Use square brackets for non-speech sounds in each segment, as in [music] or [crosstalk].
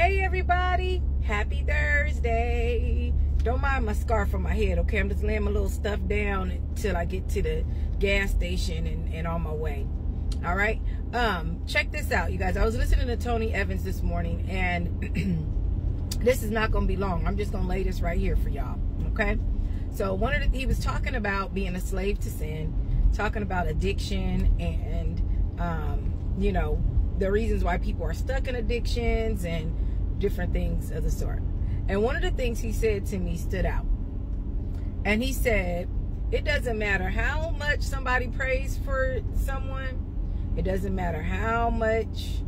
Hey everybody, happy Thursday. Don't mind my scarf on my head, okay? I'm just laying my little stuff down until I get to the gas station and, and on my way. All right. Um, check this out, you guys. I was listening to Tony Evans this morning, and [clears throat] this is not gonna be long. I'm just gonna lay this right here for y'all. Okay. So one of the he was talking about being a slave to sin, talking about addiction and um, you know, the reasons why people are stuck in addictions and different things of the sort. And one of the things he said to me stood out. And he said, it doesn't matter how much somebody prays for someone, it doesn't matter how much,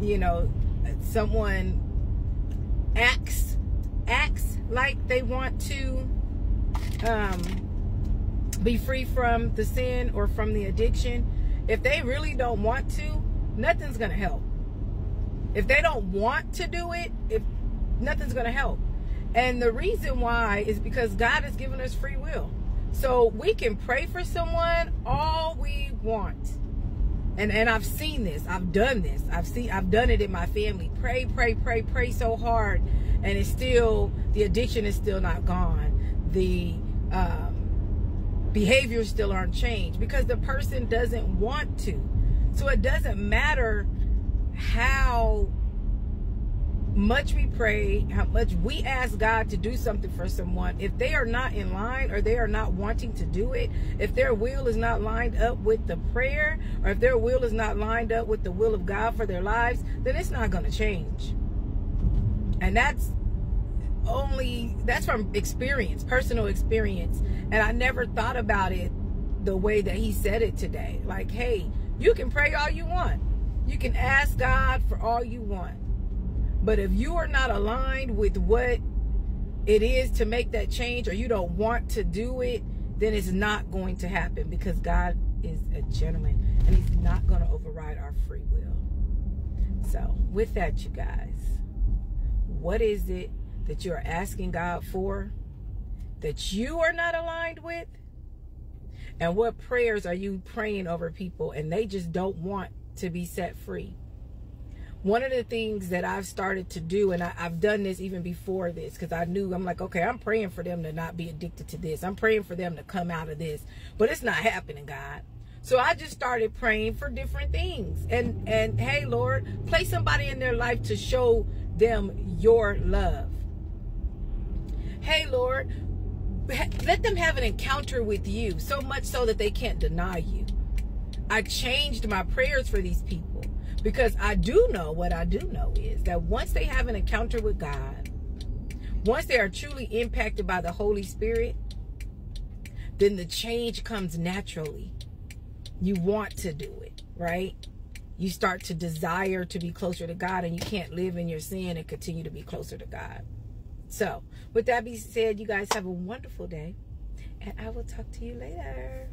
you know, someone acts acts like they want to um, be free from the sin or from the addiction if they really don't want to, nothing's going to help. If they don't want to do it, if nothing's going to help. And the reason why is because God has given us free will. So we can pray for someone all we want. And and I've seen this. I've done this. I've seen I've done it in my family. Pray, pray, pray, pray so hard and it's still the addiction is still not gone. The um behaviors still aren't changed because the person doesn't want to. So it doesn't matter how much we pray, how much we ask God to do something for someone, if they are not in line or they are not wanting to do it, if their will is not lined up with the prayer, or if their will is not lined up with the will of God for their lives, then it's not going to change. And that's only that's from experience, personal experience. And I never thought about it the way that he said it today. Like, hey, you can pray all you want. You can ask God for all you want. But if you are not aligned with what it is to make that change or you don't want to do it, then it's not going to happen because God is a gentleman and he's not going to override our free will. So, with that, you guys, what is it that you're asking God for that you are not aligned with? And what prayers are you praying over people and they just don't want to be set free? One of the things that I've started to do, and I, have done this even before this, because I knew I'm like, okay, I'm praying for them to not be addicted to this. I'm praying for them to come out of this, but it's not happening, God. So I just started praying for different things. And and hey, Lord, place somebody in their life to show them your love hey, Lord, let them have an encounter with you so much so that they can't deny you. I changed my prayers for these people because I do know what I do know is that once they have an encounter with God, once they are truly impacted by the Holy Spirit, then the change comes naturally. You want to do it, right? You start to desire to be closer to God and you can't live in your sin and continue to be closer to God. So, with that being said, you guys have a wonderful day. And I will talk to you later.